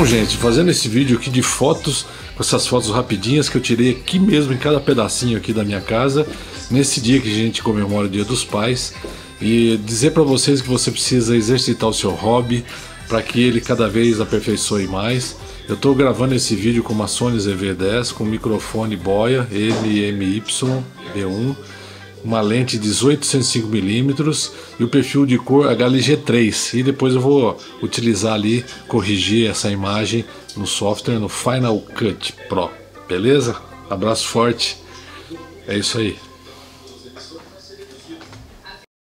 Então, gente, fazendo esse vídeo aqui de fotos, com essas fotos rapidinhas que eu tirei aqui mesmo em cada pedacinho aqui da minha casa, nesse dia que a gente comemora o Dia dos Pais, e dizer para vocês que você precisa exercitar o seu hobby para que ele cada vez aperfeiçoe mais. Eu estou gravando esse vídeo com uma Sony ZV-10 com microfone boia LMY B1 uma lente 1805mm e o perfil de cor HLG3 e depois eu vou utilizar ali, corrigir essa imagem no software no Final Cut Pro, beleza? Abraço forte, é isso aí.